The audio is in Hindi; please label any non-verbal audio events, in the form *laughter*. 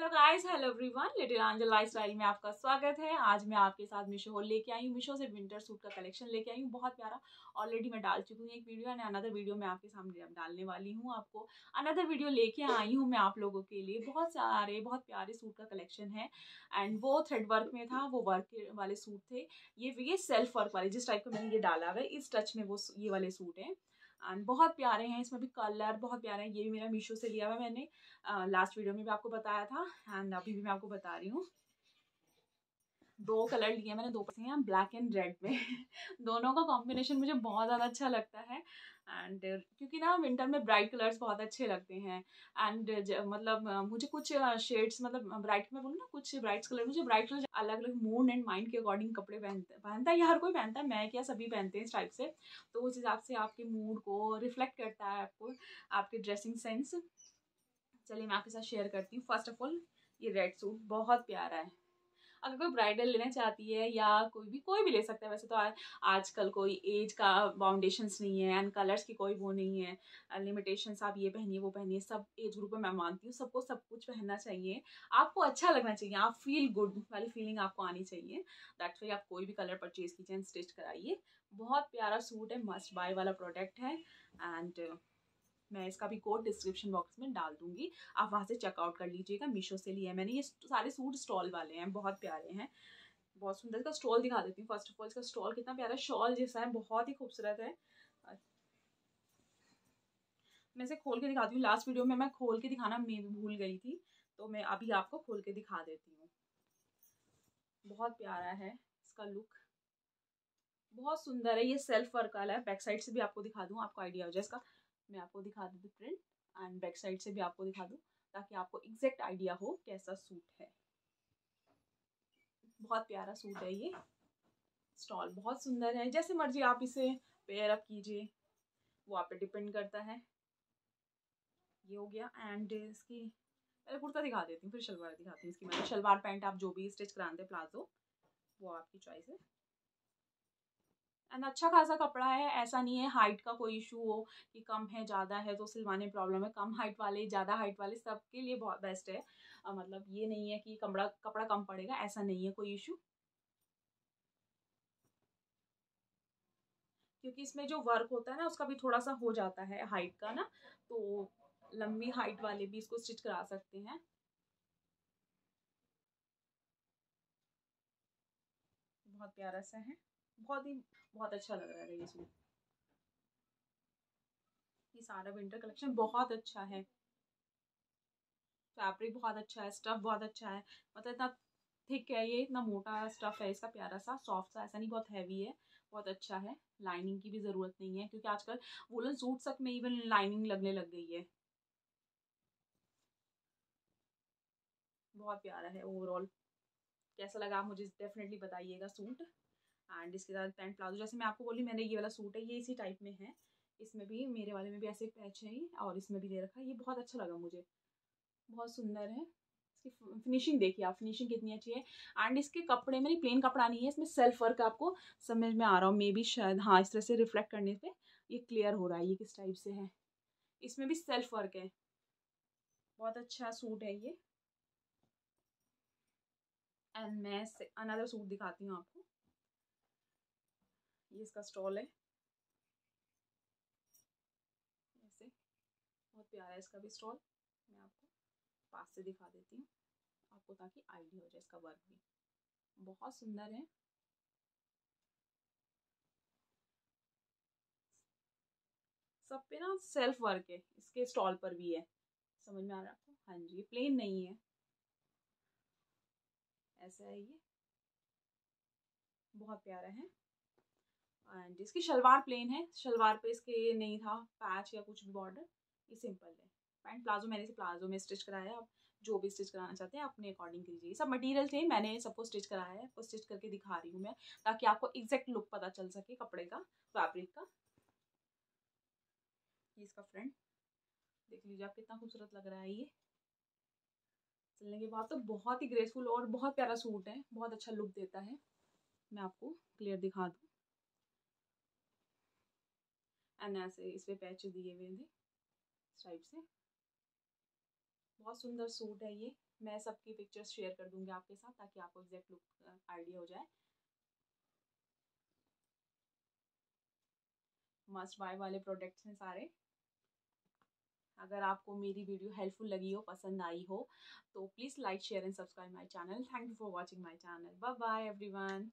Hello guys, hello everyone. Little angel lifestyle में आपका स्वागत है। आज मैं आपके साथ मीशो होल लेके आई हूँ। मीशो से विंटर सूट का कलेक्शन लेके आई हूँ। बहुत प्यारा। ऑलरेडी मैं डाल चुकी हूँ एक वीडियो एंड अनदर वीडियो मैं आपके सामने डालने वाली हूँ आपको। अनदर वीडियो लेके आई हूँ मैं आप लोगों के लिए। बहुत सारे, बहुत प्यारे सूट का कलेक्शन है। एंड वो थ्रेड वर्क में था, वो वर्क वाले सूट थे। ये ये सेल्फ वर्क वाले, जिस टाइप का मैंने ये डाला हुआ है, इस टच में वो ये वाले सूट हैं। एंड बहुत प्यारे हैं, इसमें भी कलर बहुत प्यारे हैं। ये भी मेरा मीशो से लिया हुआ मैंने। लास्ट वीडियो में भी आपको बताया था एंड अभी भी मैं आपको बता रही हूँ। दो कलर लिए मैंने, दो पसंद हैं ब्लैक एंड रेड में। *laughs* दोनों का कॉम्बिनेशन मुझे बहुत ज़्यादा अच्छा लगता है। एंड क्योंकि ना विंटर में ब्राइट कलर्स बहुत अच्छे लगते हैं। एंड मतलब मुझे कुछ शेड्स मतलब ब्राइट में बोलूँ ना, कुछ ब्राइट कलर मुझे ब्राइट कलर अलग अलग मूड एंड माइंड के अकॉर्डिंग कपड़े पहनते पहनता है या हर कोई पहनता है, मैं क्या सभी पहनते हैं इस टाइप से। तो उस हिसाब से आपके मूड को रिफ्लेक्ट करता है आपको, आपके ड्रेसिंग सेंस चलिए मैं आपके साथ शेयर करती हूँ। फ़र्स्ट ऑफ़ ऑल ये रेड सूट बहुत प्यारा है। अगर कोई ब्राइडल लेना चाहती है या कोई भी कोई भी ले सकता है वैसे तो आज, आजकल कोई एज का बाउंडेशंस नहीं है एंड कलर्स की कोई वो नहीं है। लिमिटेशंस आप ये पहनिए, वो पहनिए, सब एज ग्रुप में मैं मानती हूँ, सबको सब कुछ पहनना चाहिए। आपको अच्छा लगना चाहिए, आप फील गुड वाली फीलिंग आपको आनी चाहिए। दैट्स वाई आप कोई भी कलर परचेज कीजिए एंड स्टिच कराइए। बहुत प्यारा सूट है मस्ट बाय वाला प्रोडक्ट है। एंड मैं इसका भी कोड डिस्क्रिप्शन बॉक्स में डाल दूँगी। आप वहाँ से चेकआउट कर लीजिएगा मीशो से लिया मैंने। ये सारे सूट स्टॉल वाले हैं, बहुत प्यारे हैं। बहुत सुंदर, इसका स्टॉल दिखा देती हूँ। फ़र्स्ट ऑफ़ ऑल इसका स्टॉल कितना प्यारा शॉल जैसा है, बहुत ही खूबसूरत है। मैं इसे खोल के दिखाती हूँ। लास्ट वीडियो में मैं खोल के दिखाना भूल गई थी तो मैं अभी आपको खोल के दिखा देती हूँ। बहुत प्यारा है इसका लुक बहुत सुंदर है, ये सेल्फ वर्क वाला है। बैक साइड से भी आपको दिखा दूँ, आपको आइडिया हो जाए इसका। मैं आपको दिखा दूँ प्रिंट एंड बैक साइड से भी आपको दिखा दूँ, ताकि आपको एग्जैक्ट आइडिया हो कैसा सूट है। बहुत प्यारा सूट है ये। स्टॉल बहुत सुंदर है। जैसे मर्ज़ी आप इसे पेयर अप कीजिए। वो आप पे डिपेंड करता है। ये हो गया एंड इसकी, पहले कुर्ता दिखा देती हूँ, फिर शलवार दिखाती हूँ इसकी। मैंने शलवार पैंट आप जो भी स्टिच कराते प्लाजो, वो आपकी चॉइस है। एंड अच्छा खासा कपड़ा है ऐसा नहीं है हाइट का कोई इशू हो कि कम है ज़्यादा है तो सिलवाने प्रॉब्लम है। कम हाइट वाले ज़्यादा हाइट वाले सबके लिए बहुत बेस्ट है। आ, मतलब ये नहीं है कि कपड़ा कपड़ा कम पड़ेगा ऐसा नहीं है कोई इशू क्योंकि इसमें जो वर्क होता है ना उसका भी थोड़ा सा हो जाता है हाइट का ना तो लंबी हाइट वाले भी इसको स्टिच करा सकते हैं। बहुत प्यारा सा है। बहुत ही, बहुत अच्छा लग रहा है ये सूट ये सारा विंटर कलेक्शन बहुत अच्छा है. फैब्रिक बहुत अच्छा है स्टफ़ बहुत अच्छा है. मतलब इतना थिक है ये, इतना मोटा स्टफ़ है इसका, प्यारा सा सॉफ्ट सा, ऐसा नहीं, बहुत हैवी है. बहुत अच्छा है. लाइनिंग की भी ज़रूरत नहीं है, क्योंकि आजकल वुलन सूट तक में इवन लाइनिंग लगने लग गई है. बहुत प्यारा है ओवरऑल कैसा लगा मुझे डेफिनेटली बताइएगा सूट एंड इसके साथ पैंट प्लाजो, जैसे मैं आपको बोली, मैंने ये वाला सूट है, ये इसी टाइप में है। इसमें भी, मेरे वाले में भी ऐसे पैच है और इसमें भी दे रखा है। ये बहुत अच्छा लगा मुझे। बहुत सुंदर है। इसकी फिनिशिंग देखिए आप फिनिशिंग कितनी अच्छी है। एंड इसके कपड़े में प्लेन कपड़ा नहीं है, इसमें सेल्फ वर्क आपको समझ में आ रहा हूँ मे बी शायद हाँ इस तरह से रिफ्लेक्ट करने पे ये क्लियर हो रहा है, ये किस टाइप से है। इसमें भी सेल्फ वर्क है बहुत अच्छा सूट है ये। एंड मैं अनदर सूट दिखाती हूँ आपको। ये इसका स्टॉल है। ऐसे, बहुत प्यारा है इसका भी स्टॉल मैं आपको पास से दिखा देती हूँ, आपको ताकि आइडिया हो जाए इसका वर्क भी। बहुत सुंदर है। सब पे ना सेल्फ वर्क है, इसके स्टॉल पर भी है। समझ में आ रहा है आपको? हाँ जी प्लेन नहीं है। ऐसा है ये। बहुत प्यारा है। एंड इसकी शलवार प्लेन है। शलवार पे इसके नहीं था पैच या कुछ भी बॉर्डर ये सिंपल है। पैंट प्लाजो मैंने इसे प्लाजो में स्टिच कराया आप जो भी स्टिच कराना चाहते हैं, अपने अकॉर्डिंग कीजिए सब मटेरियल थे। मैंने सबको स्टिच कराया है। वो स्टिच करके दिखा रही हूँ मैं, ताकि आपको एग्जैक्ट लुक पता चल सके कपड़े का फैब्रिक का। ये इसका फ्रंट देख लीजिए आप कितना खूबसूरत लग रहा है ये। चलने के बाद तो बहुत ही ग्रेसफुल और बहुत प्यारा सूट है। बहुत अच्छा लुक देता है। मैं आपको क्लियर दिखा दूँ। एंड ऐसे इस पर पैच दिए हुए थे, इस टाइप से। बहुत सुंदर सूट है ये। मैं सबकी पिक्चर्स शेयर कर दूँगी आपके साथ ताकि आपको एग्जैक्ट लुक आइडिया हो जाए। मस्ट बाय वाले प्रोडक्ट्स हैं सारे। अगर आपको मेरी वीडियो हेल्पफुल लगी हो, पसंद आई हो तो please like share and subscribe my channel thank you for watching my channel bye bye everyone